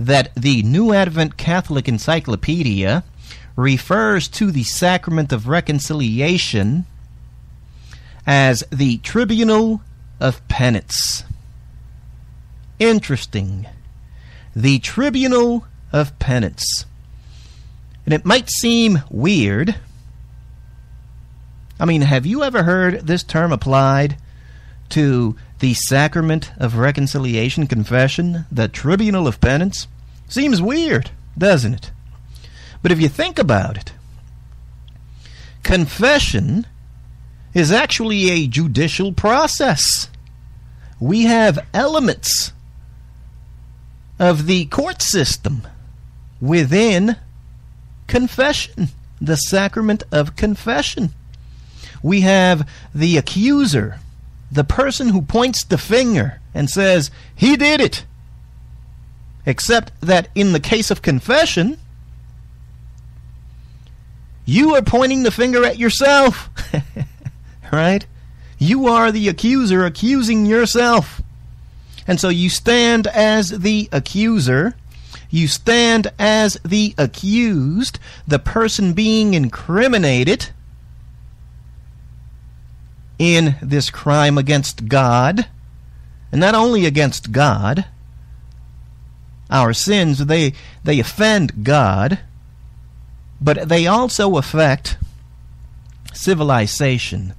that the New Advent Catholic Encyclopedia refers to the sacrament of reconciliation as the tribunal of penance. Interesting. The tribunal of penance. And it might seem weird. I mean, have you ever heard this term applied to the sacrament of reconciliation, confession, the tribunal of penance? Seems weird, doesn't it? But if you think about it, confession is actually a judicial process. We have elements of the court system within confession, the sacrament of confession. We have the accuser, the person who points the finger and says, He did it. Except that in the case of confession, you are pointing the finger at yourself. right? You are the accuser accusing yourself. And so you stand as the accuser. You stand as the accused, the person being incriminated in this crime against God. And not only against God, our sins, they, they offend God but they also affect civilization.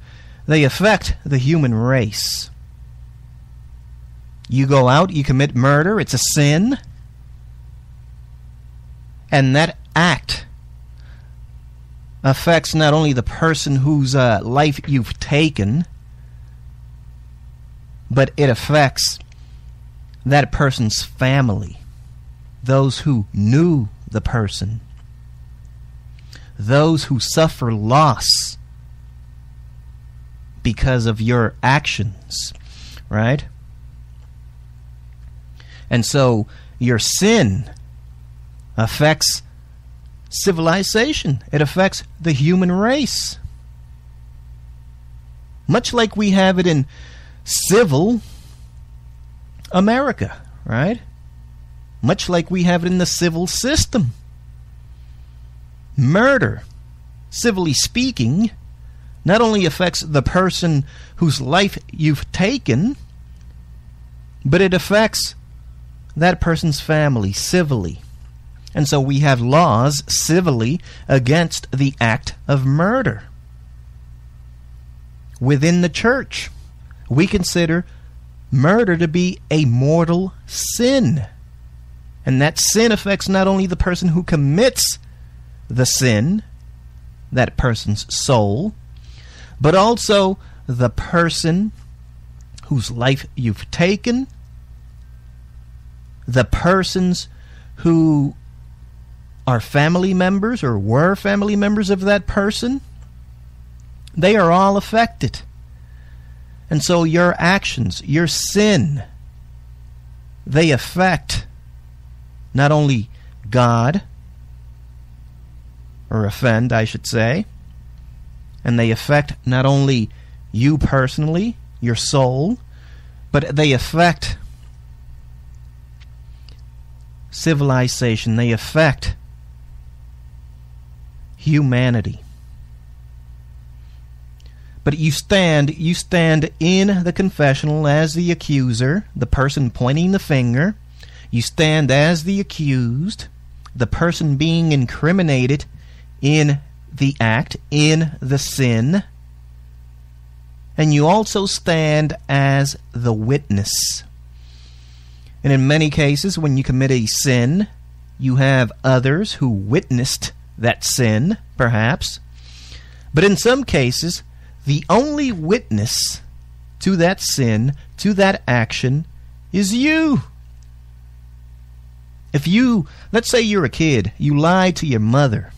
They affect the human race. You go out, you commit murder, it's a sin. And that act affects not only the person whose uh, life you've taken, but it affects that person's family, those who knew the person those who suffer loss because of your actions, right? And so your sin affects civilization, it affects the human race. Much like we have it in civil America, right? Much like we have it in the civil system murder, civilly speaking, not only affects the person whose life you've taken, but it affects that person's family civilly. And so we have laws civilly against the act of murder. Within the church, we consider murder to be a mortal sin. And that sin affects not only the person who commits the sin, that person's soul, but also the person whose life you've taken, the persons who are family members or were family members of that person, they are all affected. And so your actions, your sin, they affect not only God, or offend, I should say. And they affect not only you personally, your soul, but they affect civilization. They affect humanity. But you stand you stand in the confessional as the accuser, the person pointing the finger. You stand as the accused, the person being incriminated in the act, in the sin. And you also stand as the witness. And in many cases, when you commit a sin, you have others who witnessed that sin, perhaps. But in some cases, the only witness to that sin, to that action, is you. If you, let's say you're a kid, you lie to your mother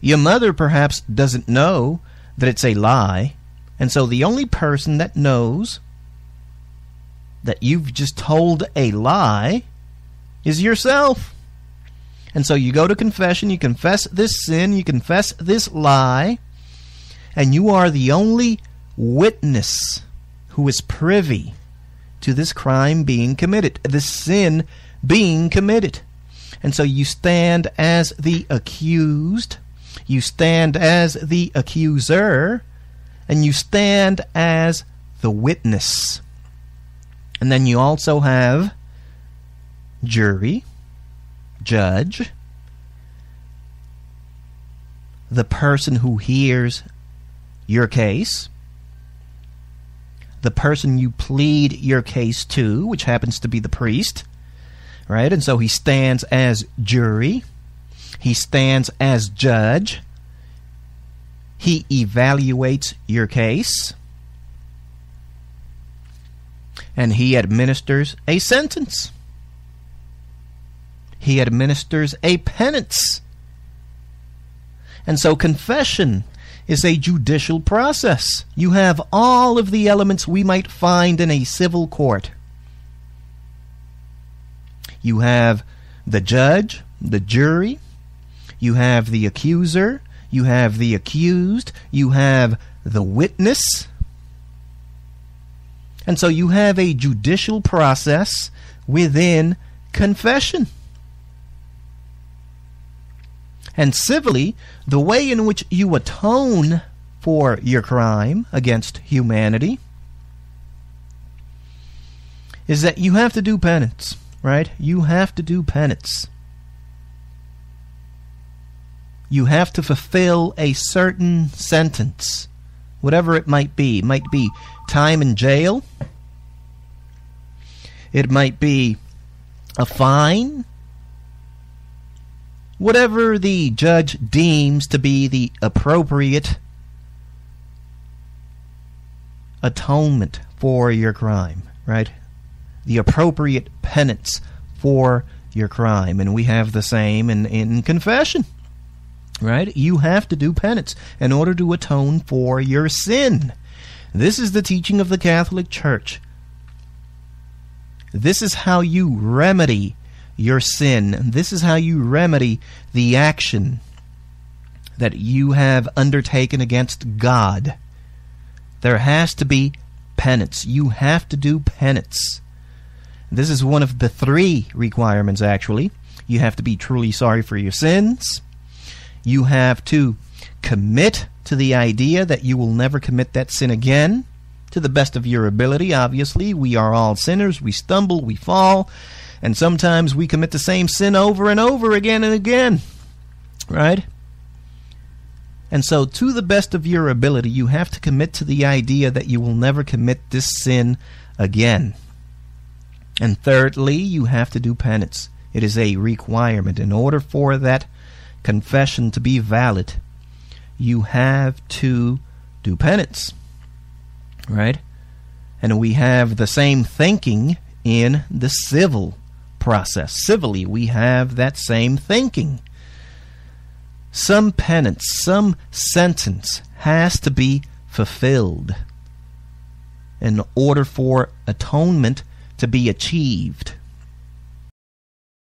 your mother perhaps doesn't know that it's a lie, and so the only person that knows that you've just told a lie is yourself. And so you go to confession, you confess this sin, you confess this lie, and you are the only witness who is privy to this crime being committed, this sin being committed. And so you stand as the accused, you stand as the accuser, and you stand as the witness. And then you also have jury, judge, the person who hears your case, the person you plead your case to, which happens to be the priest, right? And so he stands as jury, he stands as judge, he evaluates your case, and he administers a sentence. He administers a penance. And so confession is a judicial process. You have all of the elements we might find in a civil court. You have the judge, the jury, you have the accuser, you have the accused, you have the witness. And so you have a judicial process within confession. And civilly, the way in which you atone for your crime against humanity is that you have to do penance, right? You have to do penance. You have to fulfill a certain sentence, whatever it might be. It might be time in jail. It might be a fine whatever the judge deems to be the appropriate atonement for your crime, right? The appropriate penance for your crime. And we have the same in, in confession, right? You have to do penance in order to atone for your sin. This is the teaching of the Catholic Church. This is how you remedy your sin. This is how you remedy the action that you have undertaken against God. There has to be penance. You have to do penance. This is one of the three requirements, actually. You have to be truly sorry for your sins. You have to commit to the idea that you will never commit that sin again to the best of your ability. Obviously, we are all sinners. We stumble, we fall. And sometimes we commit the same sin over and over again and again. Right? And so, to the best of your ability, you have to commit to the idea that you will never commit this sin again. And thirdly, you have to do penance. It is a requirement. In order for that confession to be valid, you have to do penance. Right? And we have the same thinking in the civil process. Civilly, we have that same thinking. Some penance, some sentence has to be fulfilled in order for atonement to be achieved.